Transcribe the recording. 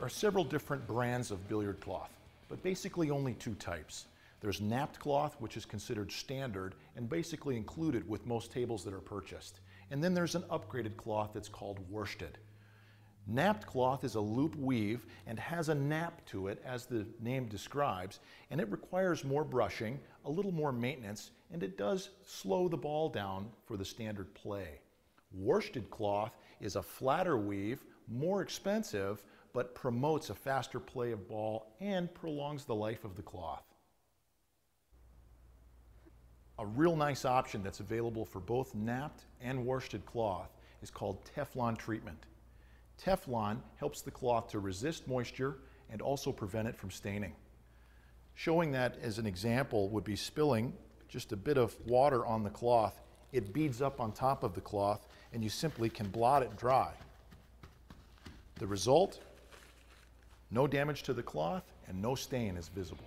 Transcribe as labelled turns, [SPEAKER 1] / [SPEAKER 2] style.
[SPEAKER 1] are several different brands of billiard cloth, but basically only two types. There's napped cloth, which is considered standard and basically included with most tables that are purchased. And then there's an upgraded cloth that's called worsted. Napped cloth is a loop weave and has a nap to it, as the name describes, and it requires more brushing, a little more maintenance, and it does slow the ball down for the standard play. Worsted cloth is a flatter weave, more expensive, but promotes a faster play of ball and prolongs the life of the cloth. A real nice option that's available for both napped and worsted cloth is called Teflon treatment. Teflon helps the cloth to resist moisture and also prevent it from staining. Showing that as an example would be spilling just a bit of water on the cloth. It beads up on top of the cloth and you simply can blot it dry. The result, no damage to the cloth and no stain is visible.